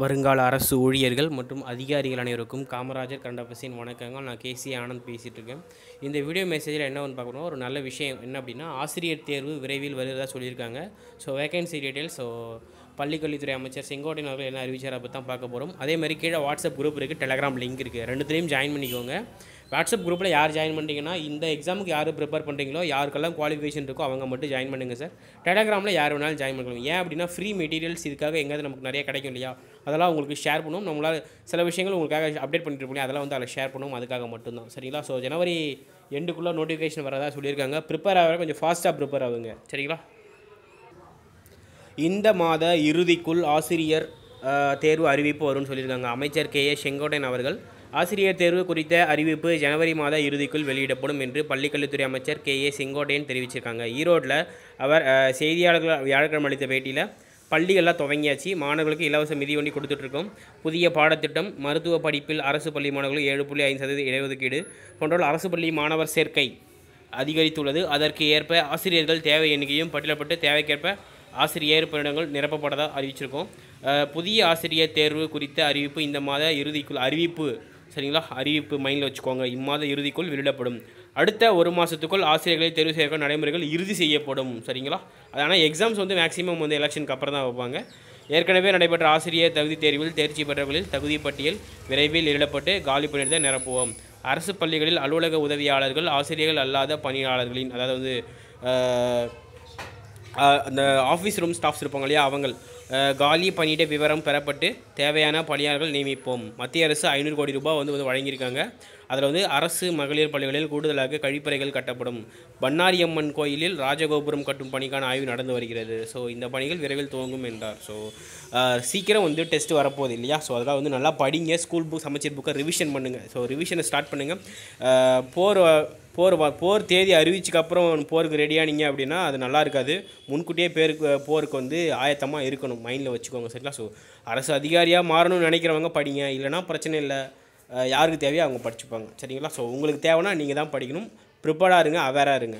வருங்கால அரசு ஊழியர்கள் மற்றும் அதிகாரிகள் அனைவருக்கும் காமராஜர் கண்டபசின் வணக்கங்கள். நான் கேசி ஆனந்த் பேசிகிட்டு இருக்கேன். இந்த வீடியோ மெசேஜில் என்ன வந்து பார்க்கணும் ஒரு நல்ல விஷயம் என்ன அப்படின்னா ஆசிரியர் தேர்வு விரைவில் வருவதாக சொல்லியிருக்காங்க. ஸோ வேகன்சி டீட்டெயில்ஸ் ஸோ பள்ளிக்கல்வித்துறை அமைச்சர் செங்கோட்டையன் அவர்கள் என்ன அறிவிச்சார் அப்போ தான் பார்க்க போகிறோம் அதே மாதிரி கீழே வாட்ஸ்அப் குரூப் இருக்குது டெலகிராம் லிங்க் இருக்குது ரெண்டுத்துலேயும் ஜாயின் பண்ணிக்கோங்க. வாட்ஸ்அப் குரூப்பில் யார் ஜாயின் பண்ணிட்டீங்கன்னா இந்த எக்ஸாமுக்கு யார் ப்ரிப்பேர் பண்ணுறீங்களோ யாருக்கெல்லாம் குவாலிஃபிகேஷன் இருக்கோ அவங்க மட்டும் ஜாயின் பண்ணுங்கள் சார் டெலகிராமில் யார் வேணாலும் ஜாயின் பண்ணிக்கலாம் ஏன் அப்படின்னா ஃப்ரீ மெட்டீரியல்ஸ் இதுக்காக எங்கேயாவது நமக்கு நிறைய கிடைக்கும் இல்லையா? அதெல்லாம் உங்களுக்கு ஷேர் பண்ணுவோம். நம்மளால் சில விஷயங்கள் உங்களுக்காக அப்டேட் பண்ணிட்டு இருப்போம் அதெல்லாம் வந்து அதில் ஷேர் பண்ணுவோம். அதுக்காக மட்டும்தான். சரிங்களா? ஸோ ஜனவரி எண்டுக்குள்ளே நோட்டிஃபிகேஷன் வரதா சொல்லியிருக்காங்க. ப்ரிப்பேர் ஆகிற கொஞ்சம் ஃபாஸ்ட்டாக ப்ரிப்பேர் ஆகுங்க. சரிங்களா? இந்த மாத இறுதிக்குள் ஆசிரியர் தேர்வு அறிவிப்பு வரும்னு சொல்லியிருக்காங்க. அமைச்சர் கே ஏ செங்கோட்டையன் அவர்கள். ஆசிரியர் தேர்வு குறித்த அறிவிப்பு ஜனவரி மாத இறுதிக்குள் வெளியிடப்படும் என்று பள்ளிக்கல்வித்துறை அமைச்சர் கே ஏ செங்கோட்டையன் தெரிவிச்சிருக்காங்க. ஈரோட்டில் அவர் செய்தியாளர்கள் வியாழக்கிழமை அளித்த பேட்டியில் பள்ளிகள்லாம் துவங்கியாச்சு. மாணவர்களுக்கு இலவச மிதிவண்டி கொடுத்துட்ருக்கோம். புதிய பாடத்திட்டம் மருத்துவ படிப்பில் அரசு பள்ளி மாணவர்களுக்கு ஏழு புள்ளி ஐந்து சதவீத இடஒதுக்கீடு போன்ற அரசு பள்ளி மாணவர் சேர்க்கை அதிகரித்துள்ளது. அதற்கு ஏற்ப ஆசிரியர்கள் தேவை எண்ணிக்கையும் பட்டியலப்பட்டு தேவைக்கேற்ப ஆசிரியர் பணியிடங்கள் நிரப்பப்படதாக அறிவிச்சிருக்கோம். புதிய ஆசிரியர் தேர்வு குறித்த அறிவிப்பு இந்த மாத இறுதிக்குள் அறிவிப்பு சரிங்களா? அறிவிப்பு மைண்டில் வச்சுக்கோங்க. இம்மாத இறுதிக்குள் வெளியிடப்படும். அடுத்த ஒரு மாதத்துக்குள் ஆசிரியர்களை தேர்வு செய்ய நடைமுறைகள் இறுதி செய்யப்படும். சரிங்களா? அதனால் எக்ஸாம்ஸ் வந்து மேக்ஸிமம் வந்து எலெக்ஷனுக்கு அப்புறம் தான் வைப்பாங்க. ஏற்கனவே நடைபெற்ற ஆசிரியர் தகுதி தேர்வில் தேர்ச்சி பெற்றவர்களில் தகுதி பட்டியல் விரைவில் எழுதப்பட்டு காலி பணியிடத்தை நிரப்புவோம். அரசு பள்ளிகளில் அலுவலக உதவியாளர்கள் ஆசிரியர்கள் அல்லாத பணியாளர்களின் அதாவது வந்து அந்த ஆஃபீஸ் ரூம் ஸ்டாஃப்ஸ் இருப்பாங்க இல்லையா? அவங்கள். காலி பணியிட விவரம் பெறப்பட்டு தேவையான பணியாளர்கள் நியமிப்போம். மத்திய அரசு ஐநூறு கோடி ரூபாய் வந்து வந்து வழங்கியிருக்காங்க. அதில் வந்து அரசு மகளிர் பள்ளிகளில் கூடுதலாக கழிப்பறைகள் கட்டப்படும். பண்ணாரியம்மன் கோயிலில் ராஜகோபுரம் கட்டும் பணிக்கான ஆய்வு நடந்து வருகிறது. ஸோ இந்த பணிகள் விரைவில் துவங்கும் என்றார். ஸோ சீக்கிரம் வந்து டெஸ்ட் வரப்போகுது இல்லையா? ஸோ அதெல்லாம் வந்து நல்லா படிங்க. ஸ்கூல் புக் சமைச்சர் புக்கை ரிவிஷன் பண்ணுங்கள் ஸோ ரிவிஷனை ஸ்டார்ட் பண்ணுங்கள் போர் போர் போர் தேதி அறிவிச்சுக்கு அப்புறம் போருக்கு ரெடியானீங்க அப்படின்னா அது நல்லா இருக்காது. முன்கூட்டியே பேருக்கு போருக்கு வந்து ஆயத்தமாக இருக்கணும். மைண்டில் வச்சுக்கோங்க சரிங்களா? ஸோ அரசு அதிகாரியாக மாறணும்னு நினைக்கிறவங்க படிங்க. இல்லைனா பிரச்சனை இல்லை. யாருக்கு தேவையோ அவங்க படிச்சுப்பாங்க. சரிங்களா? ஸோ உங்களுக்கு தேவைன்னா நீங்கள் தான் படிக்கணும். ப்ரிப்பேர்டாக இருங்க அவேராக இருங்க.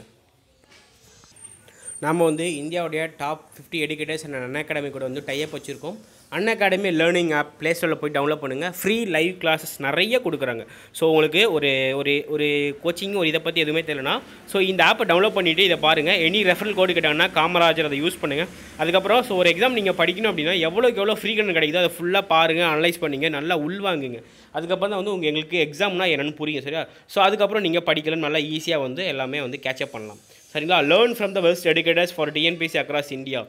நாம் வந்து இந்தியாவுடைய top fifty educators and Unacademy கூட வந்து டைப் வச்சுருக்கோம். Unacademy learning app play ஸ்டோரில் போய் டவுன்லோட் பண்ணுங்கள் ஃப்ரீ லைவ் கிளாஸஸ் நிறைய கொடுக்குறாங்க. ஸோ உங்களுக்கு ஒரு ஒரு ஒரு கோச்சிங் ஒரு இதை பற்றி எதுவுமே தெரியலனா ஸோ இந்த ஆப்பை டவுன்லோட் பண்ணிவிட்டு இதை பாருங்கள் எனி ரெஃபரல் கோடு கேட்டாங்கன்னா காமராஜர் அதை யூஸ் பண்ணுங்கள் அதுக்கப்புறம் ஸோ ஒரு எக்ஸாம் நீங்கள் படிக்கணும் அப்படின்னா எவ்வளோக்கு எவ்வளோ ஃப்ரீ கடன் கிடைக்குதோ அதை ஃபுல்லாக பாருங்கள் அனலைஸ் பண்ணுங்க நல்லா உள்வாங்குங்க அதுக்கப்புறம் தான் வந்து உங்கள் எங்களுக்கு எக்ஸாம்னா என்னென்னு புரியும் சரியா? ஸோ அதுக்கப்புறம் நீங்கள் படிக்கலாம் நல்லா ஈஸியாக வந்து எல்லாமே வந்து கேட்சப் பண்ணலாம். சரிங்களா? Learn from the best educators for TNPSC across India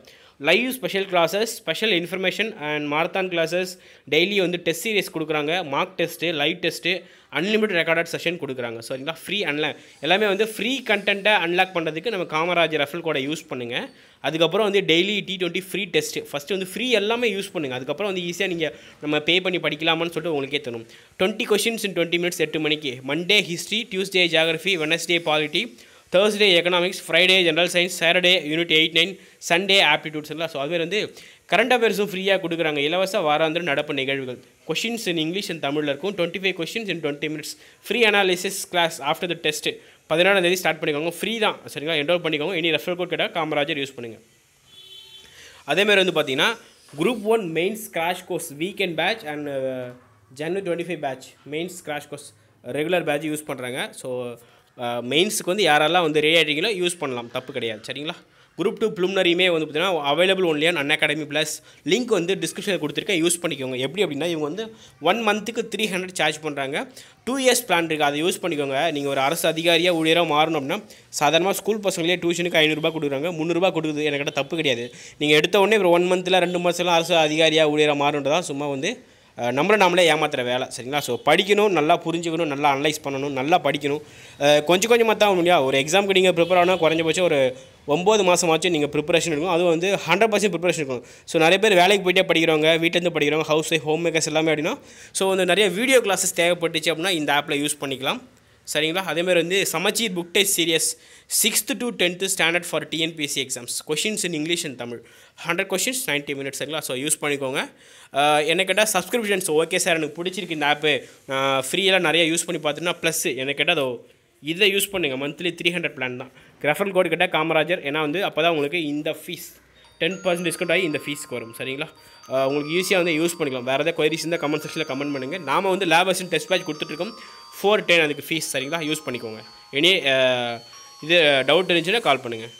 live special classes special information and marathon classes daily வந்து டெஸ்ட் சீரியஸ் கொடுக்குறாங்க. Mock test live test unlimited recorded session கொடுக்குறாங்க. சரிங்களா ஃப்ரீ அன்லாக் எல்லாமே வந்து ஃப்ரீ கண்டென்ட்டை unlock பண்ணுறதுக்கு நம்ம Kamarajar referral கோடை யூஸ் பண்ணுங்கள் அதுக்கப்புறம் வந்து daily T twenty free test first வந்து ஃப்ரீ எல்லாமே யூஸ் பண்ணுங்கள் அதுக்கப்புறம் வந்து ஈஸியாக நீங்கள் நம்ம பே பண்ணி படிக்கலாமான்னு சொல்லிட்டு உங்களுக்கே தரும். Twenty questions in twenty minutes எட்டு மணிக்கு. Monday history Tuesday geography Wednesday polity Thursday economics Friday general science Saturday unit eight nine Sunday aptitudes எல்லாம். ஸோ அதுமாதிரி வந்து கரண்ட் அஃபேர்ஸும் ஃப்ரீயாக கொடுக்குறாங்க. இலவச வாராந்திர நடப்பு நிகழ்வுகள். கொஷின்ஸ் இன் இங்கிலீஷ் அண்ட் தமிழில் இருக்கும். Twenty five questions in twenty minutes free analysis class after the test பதினாறாம் தேதி ஸ்டார்ட் பண்ணிக்கோங்க. ஃப்ரீ தான். சரிங்களா? என்ரோல் பண்ணிக்கோங்க. இனி ரெஃபர் கோட் கேட்டால் காமராஜர் யூஸ் பண்ணுங்கள் அதேமாதிரி வந்து பார்த்தீங்கன்னா group one mains crash course weekend batch and January twenty five batch mains crash course regular batch use பண்ணுறாங்க ஸோ மெயின்ஸுக்கு வந்து யாரெல்லாம் வந்து ரெடி ஆகிட்டீங்களோ யூஸ் பண்ணலாம். தப்பு கிடையாது. சரிங்களா? குரூப் டூ ப்ளூம்னரியுமே வந்து பார்த்தீங்கன்னா available only Unacademy plus link வந்து டிஸ்கிரிப்ஷனில் கொடுத்துருக்கேன். யூஸ் பண்ணிக்கோங்க. எப்படி அப்படின்னா இவங்க வந்து ஒன் மந்த்துக்கு த்ரீ ஹண்ட்ரட் சார்ஜ் பண்ணுறாங்க டூ இயர்ஸ் பிளான் இருக்குது அதை யூஸ் பண்ணிக்கோங்க. நீங்கள் ஒரு அரசு அதிகாரியாக ஊழியராக மாறணும் அப்படின்னா சாதாரணமாக ஸ்கூல் பசங்களே டியூஷனுக்கு ஐநூறுரூபா கொடுக்குறாங்க. முந்நூறுரூபா கொடுக்குது. எனக்கு தப்பு கிடையாது. நீங்கள் எடுத்த உடனே ஒரு ஒன் மந்தில் ரெண்டு மாதம்லாம் அரசு அதிகாரியாக ஊழியராக மாறணுன்றதான் சும்மா வந்து நம்மளை நாமளே ஏமாத்துகிற வேலை சரிங்களா? ஸோ படிக்கணும் நல்லா புரிஞ்சுக்கணும் நல்லா அனலைஸ் பண்ணணும் நல்லா படிக்கணும். கொஞ்சம் கொஞ்சமாக தான் முடியாது ஒரு எக்ஸாமுக்கு நீங்கள் ப்ரிப்பேர் ஆனால் குறைஞ்சபட்சம் ஒரு ஒம்பது மாதமாச்சும் நீங்கள் ப்ரிப்பரேஷன் இருக்கும் அதுவும் வந்து ஹண்ட்ரட் பர்சன்ட் ப்ரிப்பரேஷன் இருக்கும் ஸோ நிறைய பேர் வேலைக்கு போயிட்டே படிக்கிறவங்க வீட்டிலேருந்து படிக்கிறவங்க ஹவுஸ் ஒய்ஃப் ஹோம் மேக்கர்ஸ் எல்லாமே அப்படின்னா ஸோ வந்து நிறைய வீடியோ கிளாஸஸ் தேவைப்பட்டுச்சு அப்படின்னா இந்த ஆப்பில் யூஸ் பண்ணிக்கலாம். சரிங்களா? அதேமாதிரி வந்து சமச்சீர் book test series sixth to tenth standard for TNPSC exams questions in English and Tamil hundred questions 90 minutes சரிங்களா? ஸோ யூஸ் பண்ணிக்கோங்க. என்ன கேட்டால் சப்ஸ்கிரிப்ஷன்ஸ் ஓகே சார் எனக்கு பிடிச்சிருக்கு இந்த ஆப்பு ஃப்ரீயெல்லாம் நிறையா யூஸ் பண்ணி பார்த்தீங்கன்னா ப்ளஸ் என்ன கேட்டால் அதோ இதை யூஸ் பண்ணுங்கள் மந்த்லி த்ரீ ஹண்ட்ரட் பிளான் தான். ரெஃபரல் கோட் கேட்டால் காமராஜர். ஏன்னா வந்து அப்போ தான் உங்களுக்கு இந்த ஃபீஸ் டென் பர்சன்ட் டிஸ்கவுண்ட் ஆகி இந்த ஃபீஸ்க்கு வரும் சரிங்களா? உங்களுக்கு ஈஸியாக வந்து யூஸ் பண்ணிக்கலாம். வேறு ஏதாவது கொயரிஸ் இருந்தால் கமெண்ட் செக்ஷனில் கமெண்ட் பண்ணுங்கள் நாம வந்து லேப் டெஸ்ட் பேட்ச் கொடுத்துட்ருக்கோம். ஃபோர் டென் அதுக்கு ஃபீஸ் சரிங்களா? யூஸ் பண்ணிக்கோங்க. எனி இது டவுட் இருந்துச்சுன்னா கால் பண்ணுங்கள்